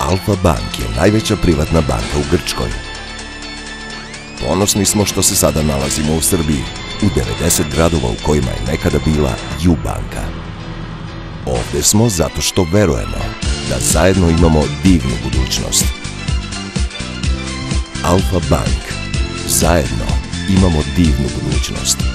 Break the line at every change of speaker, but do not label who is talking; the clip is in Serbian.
Alfa Bank je najveća privatna banka u Grčkoj. Ponosni smo što se sada nalazimo u Srbiji, u 90 gradova u kojima je nekada bila Jubanka. Ovde smo zato što verujemo da zajedno imamo divnu budućnost. Alfa Bank. Zajedno imamo divnu budućnost.